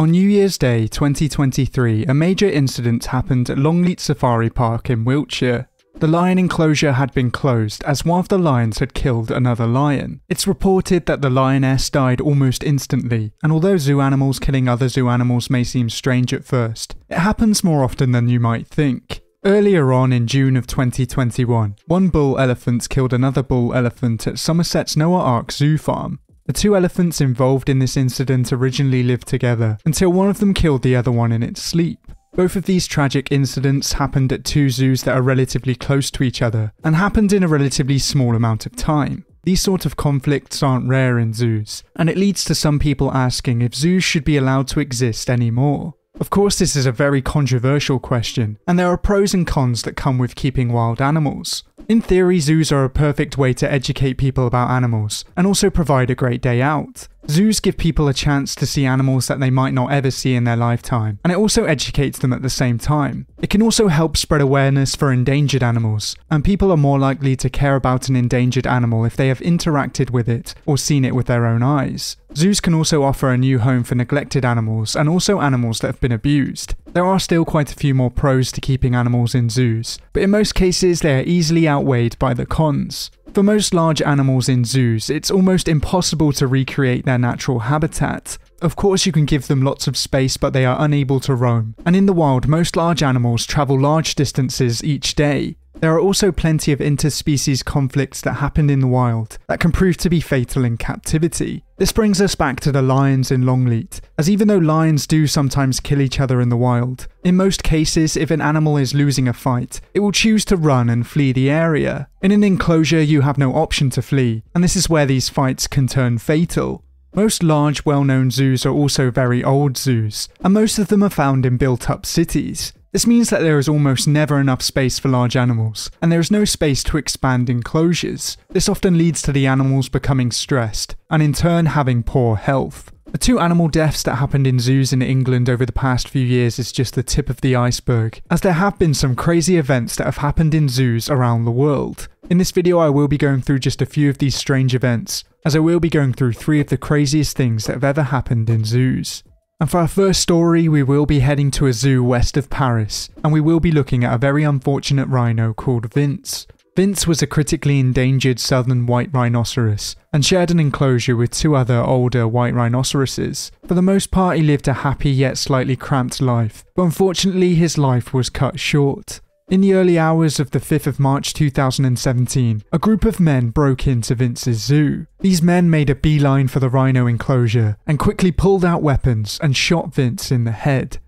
On New Year's Day 2023, a major incident happened at Longleat Safari Park in Wiltshire. The lion enclosure had been closed as one of the lions had killed another lion. It's reported that the lioness died almost instantly, and although zoo animals killing other zoo animals may seem strange at first, it happens more often than you might think. Earlier on in June of 2021, one bull elephant killed another bull elephant at Somerset's Noah Ark Zoo Farm. The two elephants involved in this incident originally lived together until one of them killed the other one in its sleep. Both of these tragic incidents happened at two zoos that are relatively close to each other and happened in a relatively small amount of time. These sort of conflicts aren't rare in zoos, and it leads to some people asking if zoos should be allowed to exist anymore. Of course, this is a very controversial question, and there are pros and cons that come with keeping wild animals. In theory, zoos are a perfect way to educate people about animals, and also provide a great day out. Zoos give people a chance to see animals that they might not ever see in their lifetime, and it also educates them at the same time. It can also help spread awareness for endangered animals, and people are more likely to care about an endangered animal if they have interacted with it or seen it with their own eyes. Zoos can also offer a new home for neglected animals and also animals that have been abused. There are still quite a few more pros to keeping animals in zoos, but in most cases they are easily outweighed by the cons. For most large animals in zoos, it's almost impossible to recreate their natural habitat. Of course, you can give them lots of space, but they are unable to roam. And in the wild, most large animals travel large distances each day. There are also plenty of interspecies conflicts that happen in the wild that can prove to be fatal in captivity. This brings us back to the lions in Longleat, as even though lions do sometimes kill each other in the wild, in most cases, if an animal is losing a fight, it will choose to run and flee the area. In an enclosure, you have no option to flee, and this is where these fights can turn fatal. Most large, well known zoos are also very old zoos, and most of them are found in built up cities. This means that there is almost never enough space for large animals, and there is no space to expand enclosures. This often leads to the animals becoming stressed, and in turn having poor health. The two animal deaths that happened in zoos in England over the past few years is just the tip of the iceberg, as there have been some crazy events that have happened in zoos around the world. In this video I will be going through just a few of these strange events, as I will be going through three of the craziest things that have ever happened in zoos. And for our first story, we will be heading to a zoo west of Paris, and we will be looking at a very unfortunate rhino called Vince. Vince was a critically endangered southern white rhinoceros and shared an enclosure with two other older white rhinoceroses. For the most part, he lived a happy yet slightly cramped life, but unfortunately, his life was cut short. In the early hours of the 5th of March 2017, a group of men broke into Vince's zoo. These men made a beeline for the rhino enclosure and quickly pulled out weapons and shot Vince in the head.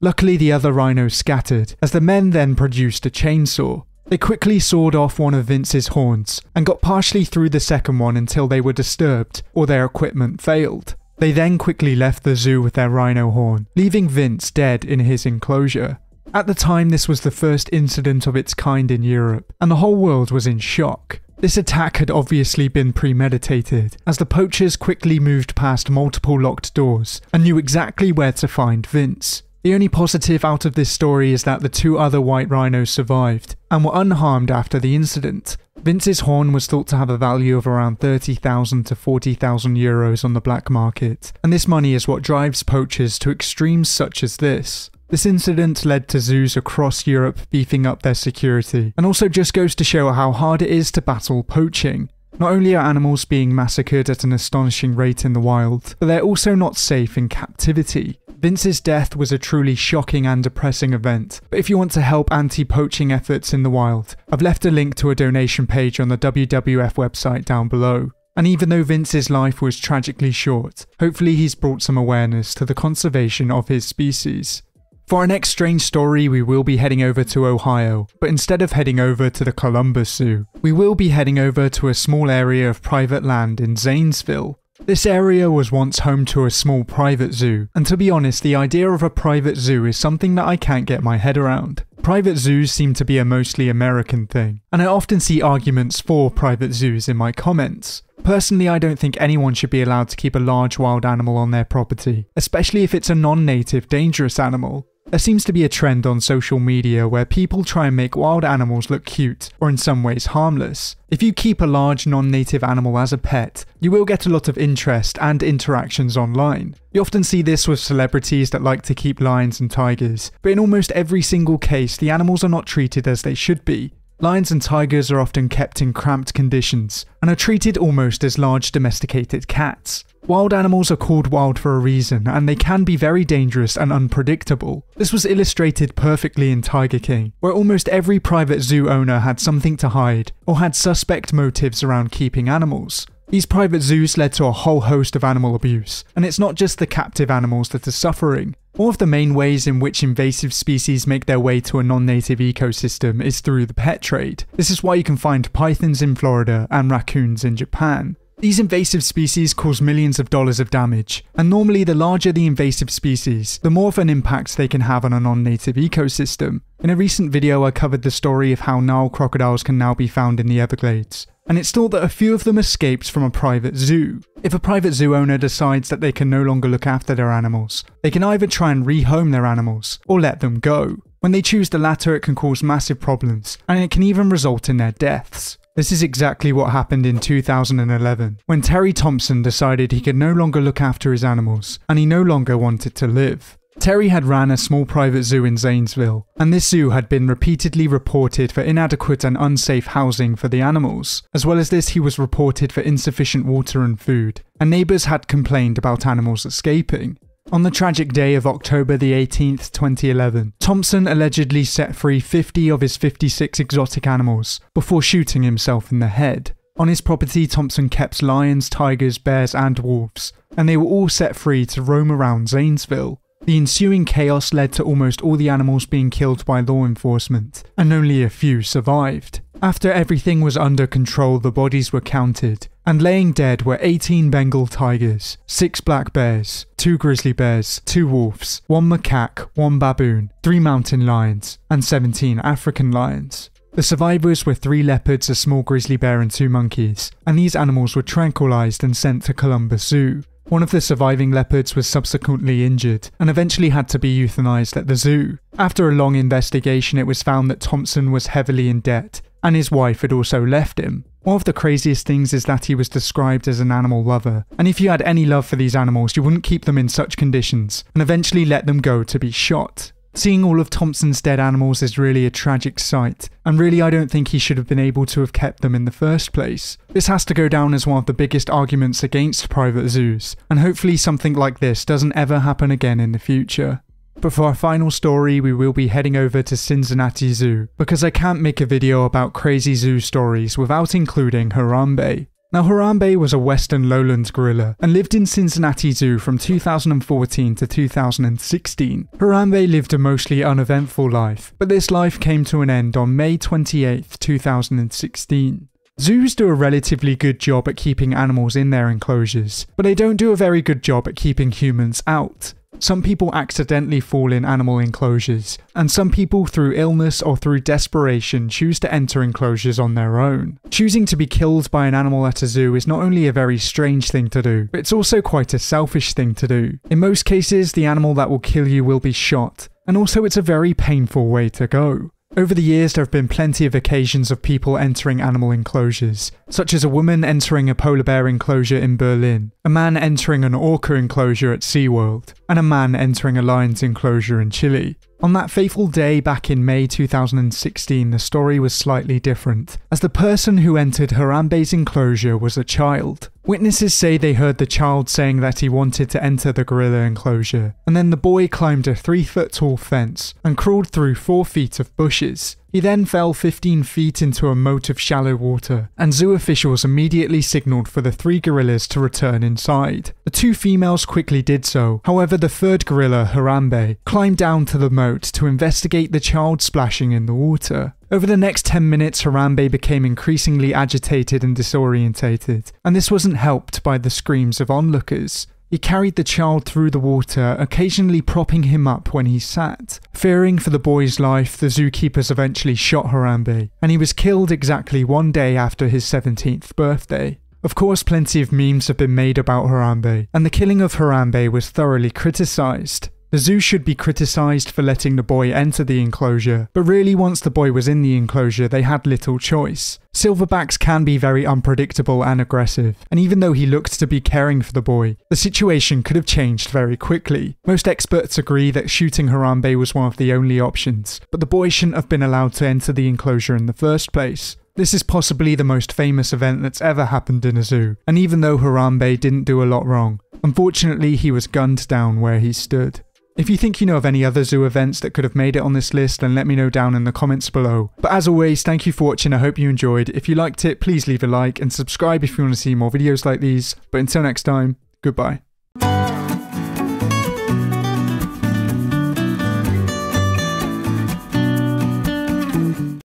Luckily, the other rhinos scattered, as the men then produced a chainsaw. They quickly sawed off one of Vince's horns and got partially through the second one until they were disturbed or their equipment failed. They then quickly left the zoo with their rhino horn, leaving Vince dead in his enclosure. At the time, this was the first incident of its kind in Europe, and the whole world was in shock. This attack had obviously been premeditated, as the poachers quickly moved past multiple locked doors and knew exactly where to find Vince. The only positive out of this story is that the two other white rhinos survived and were unharmed after the incident. Vince's horn was thought to have a value of around 30,000 to 40,000 euros on the black market, and this money is what drives poachers to extremes such as this. This incident led to zoos across Europe beefing up their security, and also just goes to show how hard it is to battle poaching. Not only are animals being massacred at an astonishing rate in the wild, but they're also not safe in captivity. Vince's death was a truly shocking and depressing event, but if you want to help anti poaching efforts in the wild, I've left a link to a donation page on the WWF website down below. And even though Vince's life was tragically short, hopefully he's brought some awareness to the conservation of his species. For our next strange story, we will be heading over to Ohio, but instead of heading over to the Columbus Zoo, we will be heading over to a small area of private land in Zanesville. This area was once home to a small private zoo, and to be honest, the idea of a private zoo is something that I can't get my head around. Private zoos seem to be a mostly American thing, and I often see arguments for private zoos in my comments. Personally, I don't think anyone should be allowed to keep a large wild animal on their property, especially if it's a non native dangerous animal. There seems to be a trend on social media where people try and make wild animals look cute or in some ways harmless. If you keep a large non native animal as a pet, you will get a lot of interest and interactions online. You often see this with celebrities that like to keep lions and tigers, but in almost every single case, the animals are not treated as they should be. Lions and tigers are often kept in cramped conditions and are treated almost as large domesticated cats. Wild animals are called wild for a reason, and they can be very dangerous and unpredictable. This was illustrated perfectly in Tiger King, where almost every private zoo owner had something to hide, or had suspect motives around keeping animals. These private zoos led to a whole host of animal abuse, and it's not just the captive animals that are suffering. One of the main ways in which invasive species make their way to a non-native ecosystem is through the pet trade. This is why you can find pythons in Florida and raccoons in Japan. These invasive species cause millions of dollars of damage, and normally the larger the invasive species, the more of an impact they can have on a non-native ecosystem. In a recent video I covered the story of how Nile crocodiles can now be found in the Everglades, and it's thought that a few of them escaped from a private zoo. If a private zoo owner decides that they can no longer look after their animals, they can either try and rehome their animals, or let them go. When they choose the latter it can cause massive problems, and it can even result in their deaths. This is exactly what happened in 2011, when Terry Thompson decided he could no longer look after his animals, and he no longer wanted to live. Terry had ran a small private zoo in Zanesville, and this zoo had been repeatedly reported for inadequate and unsafe housing for the animals. As well as this, he was reported for insufficient water and food, and neighbours had complained about animals escaping. On the tragic day of October the 18th, 2011, Thompson allegedly set free 50 of his 56 exotic animals before shooting himself in the head. On his property, Thompson kept lions, tigers, bears, and wolves, and they were all set free to roam around Zanesville. The ensuing chaos led to almost all the animals being killed by law enforcement, and only a few survived. After everything was under control, the bodies were counted, and laying dead were 18 Bengal tigers, 6 black bears, 2 grizzly bears, 2 wolves, 1 macaque, 1 baboon, 3 mountain lions, and 17 African lions. The survivors were 3 leopards, a small grizzly bear, and 2 monkeys, and these animals were tranquilized and sent to Columbus Zoo. One of the surviving leopards was subsequently injured and eventually had to be euthanized at the zoo. After a long investigation, it was found that Thompson was heavily in debt and his wife had also left him. One of the craziest things is that he was described as an animal lover, and if you had any love for these animals, you wouldn't keep them in such conditions and eventually let them go to be shot. Seeing all of Thompson's dead animals is really a tragic sight, and really I don't think he should have been able to have kept them in the first place. This has to go down as one of the biggest arguments against private zoos, and hopefully something like this doesn't ever happen again in the future. But for our final story, we will be heading over to Cincinnati Zoo, because I can't make a video about crazy zoo stories without including Harambe. Now, Harambe was a western lowlands gorilla and lived in Cincinnati Zoo from 2014 to 2016. Harambe lived a mostly uneventful life, but this life came to an end on May 28, 2016. Zoos do a relatively good job at keeping animals in their enclosures, but they don't do a very good job at keeping humans out. Some people accidentally fall in animal enclosures, and some people through illness or through desperation choose to enter enclosures on their own. Choosing to be killed by an animal at a zoo is not only a very strange thing to do, but it's also quite a selfish thing to do. In most cases, the animal that will kill you will be shot, and also it's a very painful way to go. Over the years, there have been plenty of occasions of people entering animal enclosures, such as a woman entering a polar bear enclosure in Berlin, a man entering an orca enclosure at SeaWorld, and a man entering a lion's enclosure in Chile. On that fateful day back in May 2016, the story was slightly different, as the person who entered Harambe's enclosure was a child. Witnesses say they heard the child saying that he wanted to enter the gorilla enclosure, and then the boy climbed a 3 foot tall fence and crawled through 4 feet of bushes. He then fell 15 feet into a moat of shallow water, and zoo officials immediately signalled for the three gorillas to return inside. The two females quickly did so, however, the third gorilla, Harambe, climbed down to the moat to investigate the child splashing in the water. Over the next 10 minutes, Harambe became increasingly agitated and disorientated, and this wasn't helped by the screams of onlookers. He carried the child through the water, occasionally propping him up when he sat. Fearing for the boy's life, the zookeepers eventually shot Harambe, and he was killed exactly one day after his 17th birthday. Of course, plenty of memes have been made about Harambe, and the killing of Harambe was thoroughly criticised. The zoo should be criticised for letting the boy enter the enclosure, but really once the boy was in the enclosure they had little choice. Silverbacks can be very unpredictable and aggressive, and even though he looked to be caring for the boy, the situation could have changed very quickly. Most experts agree that shooting Harambe was one of the only options, but the boy shouldn't have been allowed to enter the enclosure in the first place. This is possibly the most famous event that's ever happened in a zoo, and even though Harambe didn't do a lot wrong, unfortunately he was gunned down where he stood. If you think you know of any other zoo events that could have made it on this list, then let me know down in the comments below. But as always, thank you for watching, I hope you enjoyed. If you liked it, please leave a like and subscribe if you want to see more videos like these. But until next time, goodbye.